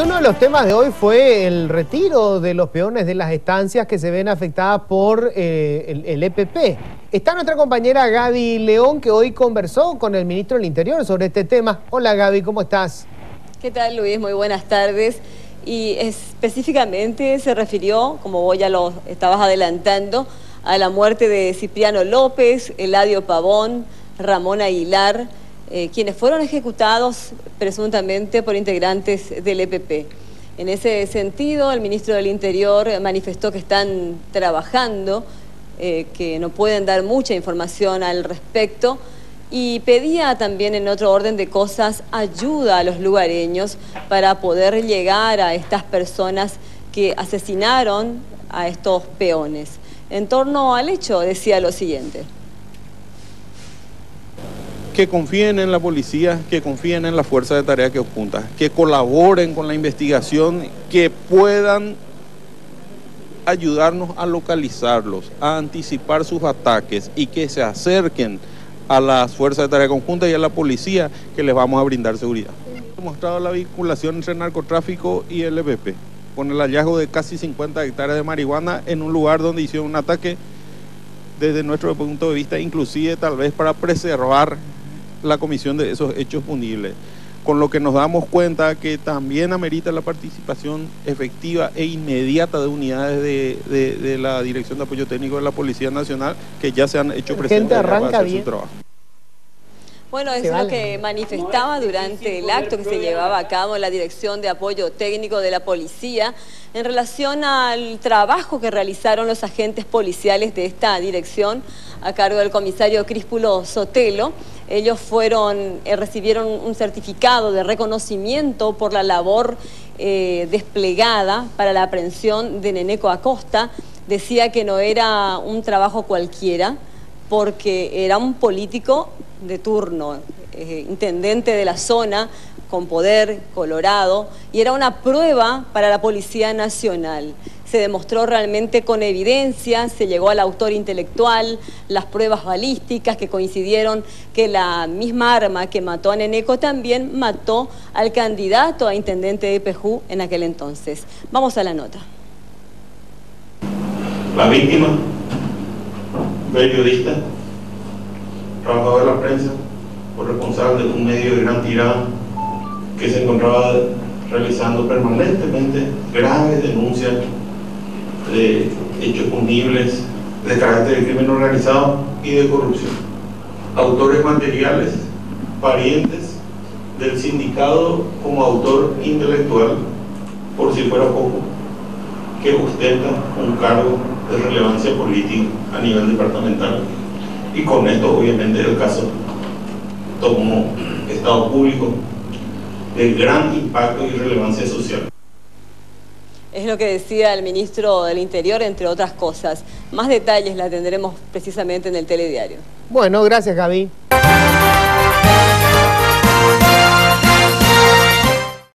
Uno de los temas de hoy fue el retiro de los peones de las estancias que se ven afectadas por eh, el, EPP. Está nuestra compañera Gaby León, que hoy conversó con el ministro del Interior sobre este tema. Hola Gaby, ¿cómo estás? ¿Qué tal Luis? Muy buenas tardes. Y específicamente se refirió, como vos ya lo estabas adelantando, a la muerte de Cipriano López, Eladio Pavón, Ramón Aguilar, eh, quienes fueron ejecutados presuntamente por integrantes del EPP. En ese sentido, el ministro del Interior manifestó que están trabajando, eh, que no pueden dar mucha información al respecto y pedía también en otro orden de cosas ayuda a los lugareños para poder llegar a estas personas que asesinaron a estos peones. En torno al hecho decía lo siguiente que confíen en la policía, que confíen en la fuerza de tarea que junta, que colaboren con la investigación, que puedan ayudarnos a localizarlos, a anticipar sus ataques y que se acerquen a las fuerzas de tarea conjunta y a la policía que les vamos a brindar seguridad. Hemos mostrado la vinculación entre narcotráfico y el EPP, con el hallazgo de casi 50 hectáreas de marihuana en un lugar donde hicieron un ataque desde nuestro punto de vista, inclusive tal vez para preservar la comisión de esos hechos punibles, con lo que nos damos cuenta que también amerita la participación efectiva e inmediata de unidades de, la Dirección de Apoyo Técnico de la Policía Nacional que ya se han hecho presentes para hacer su trabajo. Bueno, eso es lo que manifestaba durante el acto que se llevaba a cabo en la Dirección de Apoyo Técnico de la Policía en relación al trabajo que realizaron los agentes policiales de esta dirección a cargo del comisario Críspulo Sotelo. Ellos fueron, eh, recibieron un certificado de reconocimiento por la labor eh, desplegada para la aprehensión de Neneco Acosta. Decía que no era un trabajo cualquiera, porque era un político de turno, eh, intendente de la zona, con poder, colorado, y era una prueba para la Policía Nacional. Se demostró realmente con evidencia, se llegó al autor intelectual, las pruebas balísticas que coincidieron que la misma arma que mató a Neneco también mató al candidato a intendente de Pejú en aquel entonces. Vamos a la nota. La víctima periodista, trabajador de la prensa, o responsable de un medio de gran tirada que se encontraba realizando permanentemente graves denuncias de hechos punibles de carácter de crimen organizado y de corrupción. Autores materiales, parientes del sindicado como autor intelectual, por si fuera poco, que ostenta un cargo de relevancia política a nivel departamental. Y con esto obviamente el caso tomó Estado público de gran impacto y relevancia social. Es lo que decía el ministro del Interior, entre otras cosas. Más detalles la tendremos precisamente en el telediario. Bueno, gracias Gaby.